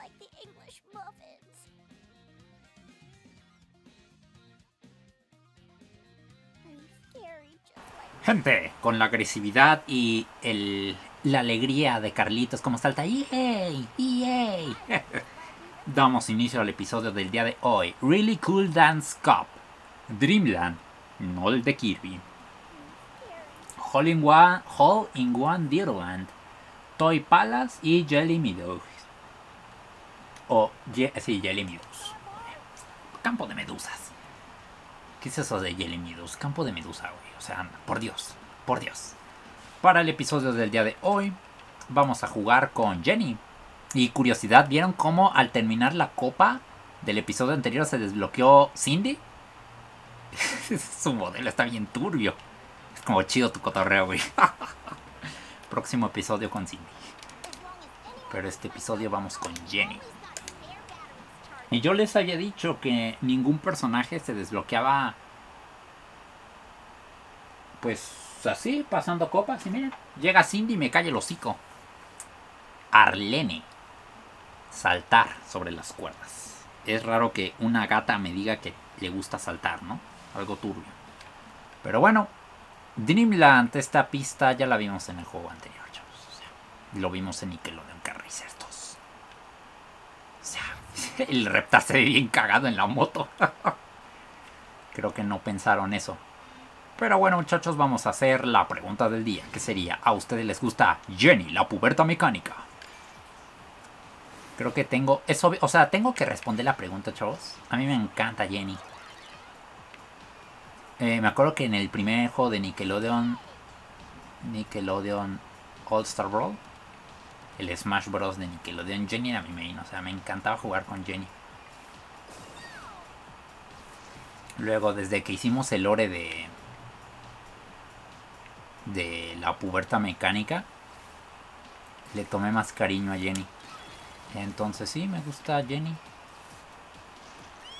like the English muffins. Gente, con la agresividad y el, la alegría de Carlitos, como salta, ¡Yay! ¡Yay! Damos inicio al episodio del día de hoy. Really Cool Dance Cup. Dreamland, no el de Kirby. Hall in One, Hall in One Deerland. Toy Palace y Jelly Meadows. O, Ye- sí, Jelly Meadows. Campo de medusas. ¿Qué es eso de Jelly Meadows? Campo de medusa, güey. O sea, por Dios, por Dios. Para el episodio del día de hoy, vamos a jugar con Jenny. Y curiosidad, ¿vieron cómo al terminar la copa del episodio anterior se desbloqueó Cindy? Su modelo está bien turbio. Es como chido tu cotorreo, güey. Próximo episodio con Cindy. Pero este episodio vamos con Jenny. Y yo les había dicho que ningún personaje se desbloqueaba. Pues así, pasando copas. Y miren, llega Cindy y me cae el hocico. Arlene. Saltar sobre las cuerdas. Es raro que una gata me diga que le gusta saltar, ¿no? Algo turbio. Pero bueno, Dreamland, esta pista ya la vimos en el juego anterior, chavos. Lo vimos en Nickelodeon Carracers 2. El reptar se ve bien cagado en la moto. Creo que no pensaron eso. Pero bueno, muchachos, vamos a hacer la pregunta del día, que sería, ¿a ustedes les gusta Jenny, la puberta mecánica? Creo que tengo, es o sea, tengo que responder la pregunta, chavos. A mí me encanta Jenny. Eh, me acuerdo que en el primer juego de Nickelodeon, Nickelodeon All Star Brawl, el Smash Bros. de Nickelodeon, Jenny era mi main, o sea, me encantaba jugar con Jenny. Luego, desde que hicimos el lore de. de la puberta mecánica, le tomé más cariño a Jenny. Entonces, sí, me gusta Jenny.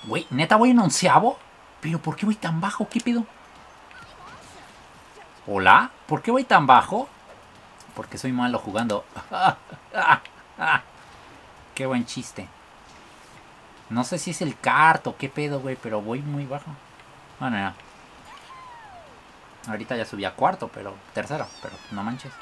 Güey, neta, voy en onceavo. Pero ¿por qué voy tan bajo? ¿Qué pedo? ¿Hola? ¿Por qué voy tan bajo? Porque soy malo jugando. qué buen chiste. No sé si es el kart o qué pedo, güey, pero voy muy bajo. Bueno, ya. Ahorita ya subí a cuarto, pero tercero, pero no manches.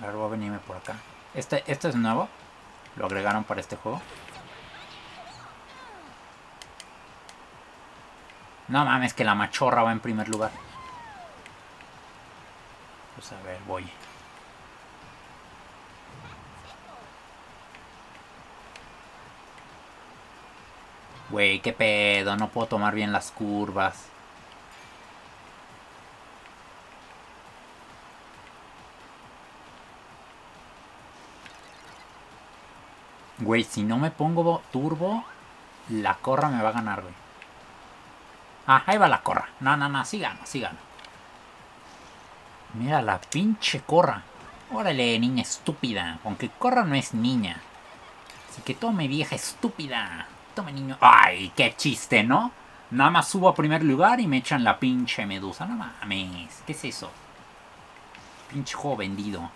A ver, voy a venirme por acá. Este, este es nuevo. Lo agregaron para este juego. No mames, que la machorra va en primer lugar. Pues a ver, voy. Güey, qué pedo, no puedo tomar bien las curvas. Güey, si no me pongo turbo, la corra me va a ganar, güey. Ah, ahí va la corra. No, no, no, sí gano, sí gano. Mira la pinche corra. Órale, niña estúpida. Aunque corra no es niña. Así que tome, vieja estúpida. Tome, niño. Ay, qué chiste, ¿no? Nada más subo a primer lugar y me echan la pinche medusa. No mames, ¿qué es eso? Pinche juego vendido.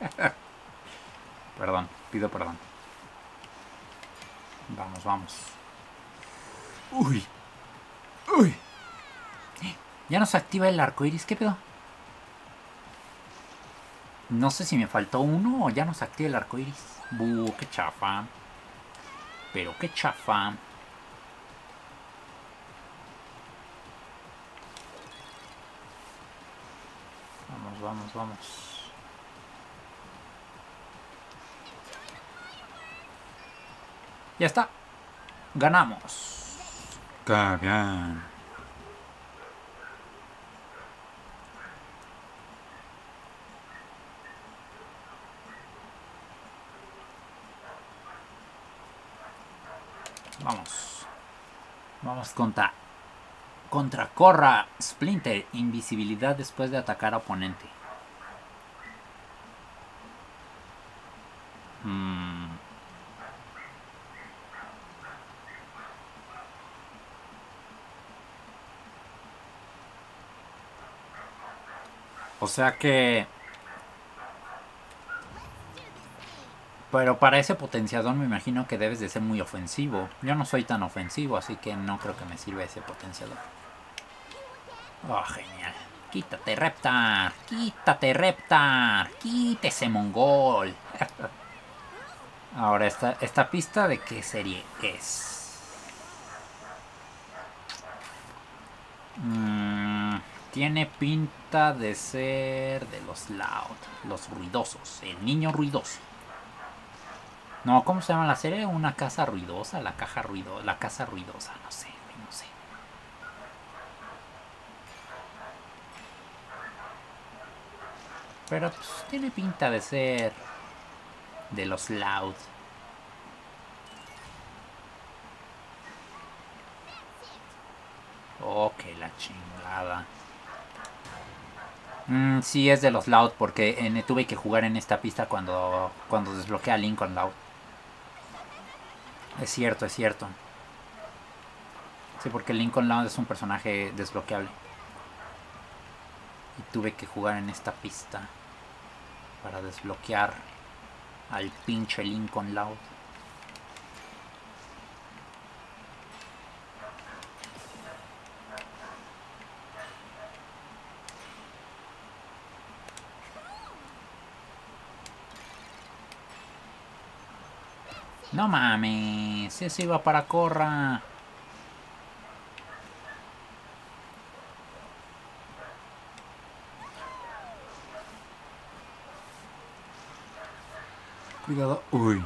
Perdón, pido perdón. Vamos, vamos. Uy. Uy. Ya no se activa el arco iris, ¿qué pedo? No sé si me faltó uno o ya no se activa el arco iris. Buh, qué chafa. Pero qué chafa. Vamos, vamos, vamos. Ya está. Ganamos. Cagan. Vamos. Vamos contra. Contra Corra Splinter. Invisibilidad después de atacar a oponente. Mm. O sea que... Pero para ese potenciador me imagino que debes de ser muy ofensivo. Yo no soy tan ofensivo, así que no creo que me sirva ese potenciador. Oh, genial. Quítate, Reptar. Quítate, Reptar. Quítese, mongol. Ahora, esta, esta pista de qué serie es. Mm, tiene pinta de ser de los loud, los ruidosos, el niño ruidoso. No, ¿cómo se llama la serie? Una casa ruidosa, la caja ruidosa, la casa ruidosa, no sé, no sé. Pero pues, tiene pinta de ser de los loud. Ok, la chingada. Mm, sí, es de los Loud porque eh, tuve que jugar en esta pista cuando, cuando desbloqueé a Lincoln Loud. Es cierto, es cierto. Sí, porque Lincoln Loud es un personaje desbloqueable. Y tuve que jugar en esta pista para desbloquear al pinche Lincoln Loud. No mames, eso iba para Corra. Cuidado. Uy.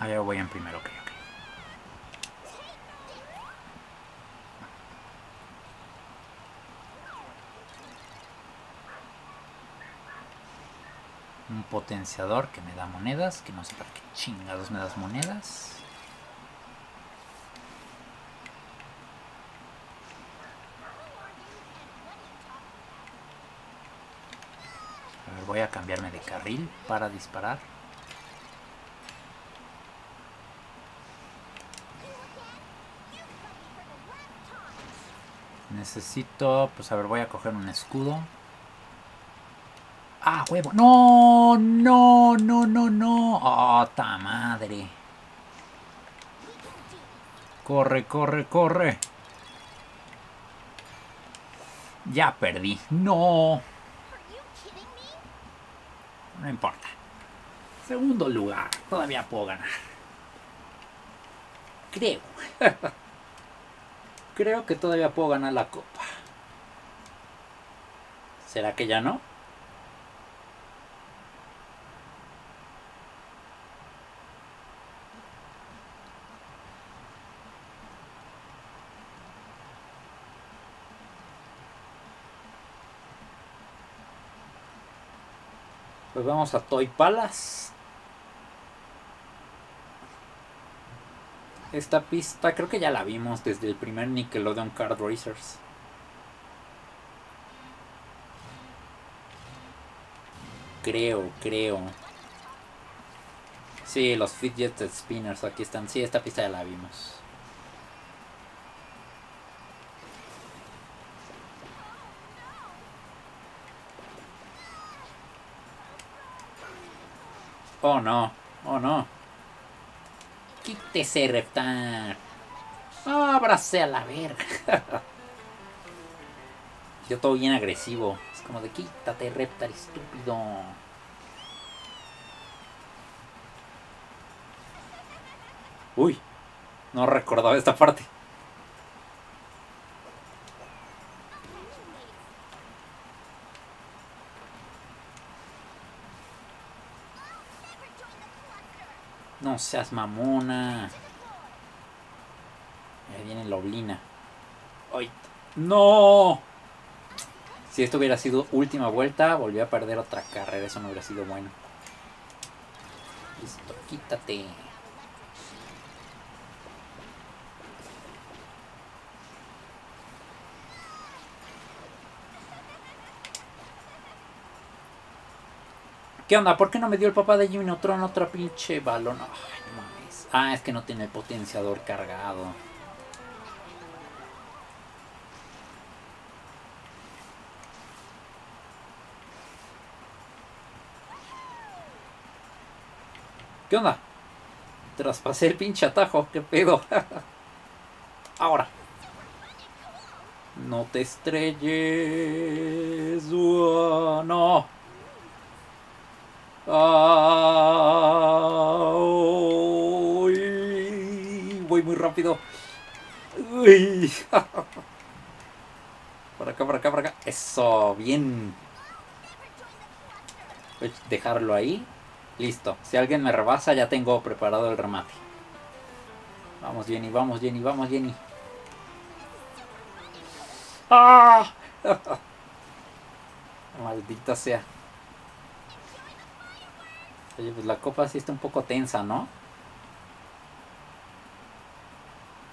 Allá voy en primero. Un potenciador que me da monedas, que no sé para qué chingados me das monedas. A ver, voy a cambiarme de carril para disparar. Necesito, pues a ver, voy a coger un escudo. Ah, huevo. No, no, no, no, no. Oh, ta madre. Corre, corre, corre. Ya perdí. No. No importa. Segundo lugar. Todavía puedo ganar. Creo. Creo que todavía puedo ganar la copa. ¿Será que ya no? Pues vamos a Toy Palace. Esta pista creo que ya la vimos desde el primer Nickelodeon Card Racers. Creo, creo. Sí, los Fidget Spinners aquí están. Sí, esta pista ya la vimos. Oh no, oh no. Quítese, Reptar. Ábrase a la verga. Yo todo bien agresivo. Es como de quítate, Reptar, estúpido. Uy, no recordaba esta parte. No seas mamona. Ahí viene la oblina. ¡Ay! ¡No! Si esto hubiera sido última vuelta, volví a perder otra carrera. Eso no hubiera sido bueno. Listo, quítate. ¿Qué onda? ¿Por qué no me dio el papá de Jimmy Neutron otra pinche balón? Ay, no mames. Ah, es que no tiene el potenciador cargado. ¿Qué onda? Traspasé el pinche atajo, qué pedo. Ahora. No te estrelles. Uh, no. Voy muy rápido. Uy. Por acá, por acá, por acá. Eso, bien. Dejarlo ahí. Listo. Si alguien me rebasa, ya tengo preparado el remate. Vamos, Jenny, vamos, Jenny, vamos, Jenny. ¡Ah! Maldita sea. Oye, pues la copa sí está un poco tensa, ¿no?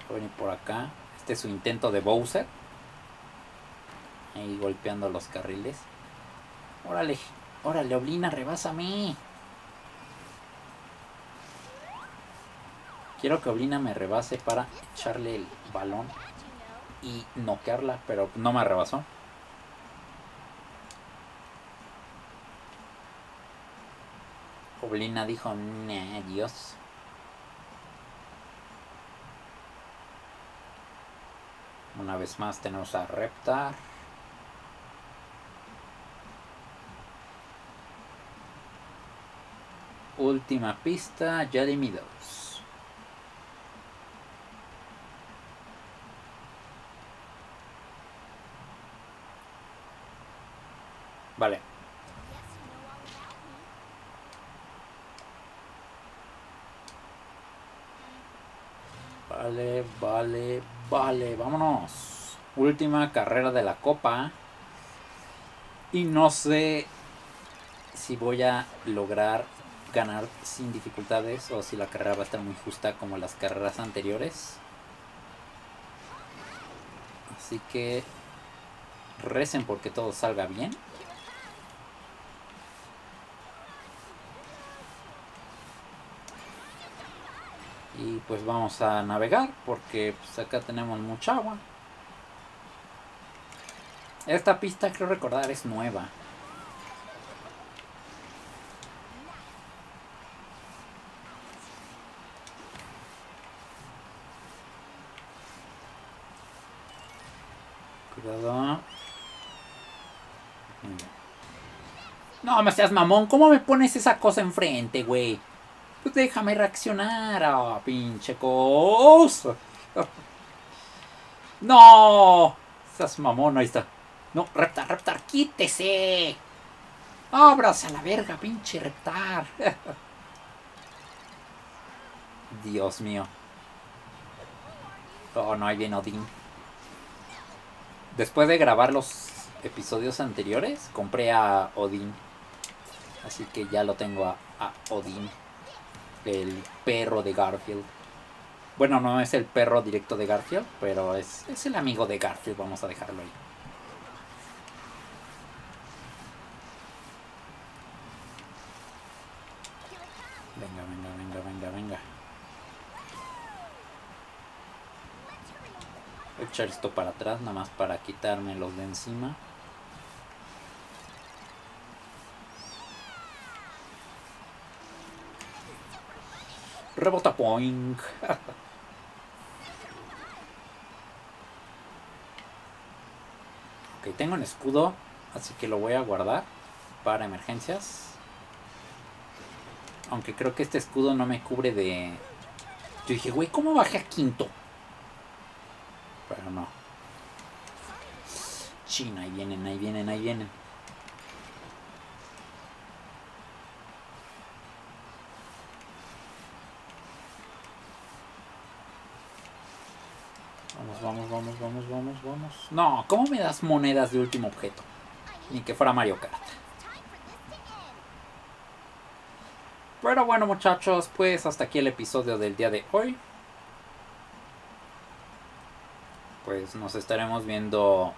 Voy a venir por acá. Este es su intento de Bowser. Ahí golpeando los carriles. Órale, órale, Oblina, rebásame. Quiero que Oblina me rebase para echarle el balón y noquearla, pero no me rebasó. Oblina dijo, Dios. Una vez más tenemos a Reptar. Última pista, Jelly Meadows. Vale. Vale, vale, vámonos. Última carrera de la copa. Y no sé si voy a lograr ganar sin dificultades o si la carrera va a estar muy justa como las carreras anteriores. Así que recen porque todo salga bien. Y pues vamos a navegar porque pues acá tenemos mucha agua. Esta pista creo recordar es nueva. Cuidado. No me seas mamón, ¿cómo me pones esa cosa enfrente, güey? Pues déjame reaccionar, ah, pinche cosa. No, seas mamón, ahí está. No, reptar, reptar, quítese. Ábrase a la verga, pinche reptar. Dios mío. Oh, no, ahí viene Odín. Después de grabar los episodios anteriores, compré a Odín. Así que ya lo tengo a, a Odín. El perro de Garfield. Bueno, no es el perro directo de Garfield, pero es, es el amigo de Garfield. Vamos a dejarlo ahí. Venga, venga, venga, venga, venga. Voy a echar esto para atrás, nada más para quitarme los de encima. Rebota point. ok, tengo un escudo, así que lo voy a guardar para emergencias. Aunque creo que este escudo no me cubre de... Yo dije, güey, ¿cómo bajé a quinto? Pero no. China, ahí vienen, ahí vienen, ahí vienen. Vamos, vamos, vamos, vamos, vamos, vamos. No, ¿cómo me das monedas de último objeto? Ni que fuera Mario Kart. Pero bueno muchachos, pues hasta aquí el episodio del día de hoy. Pues nos estaremos viendo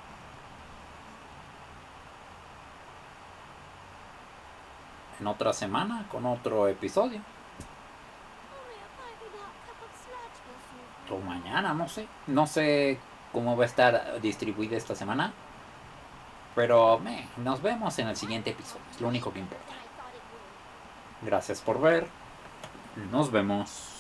en otra semana con otro episodio. O mañana, no sé. No sé cómo va a estar distribuida esta semana. Pero me, nos vemos en el siguiente episodio. Es lo único que importa. Gracias por ver. Nos vemos.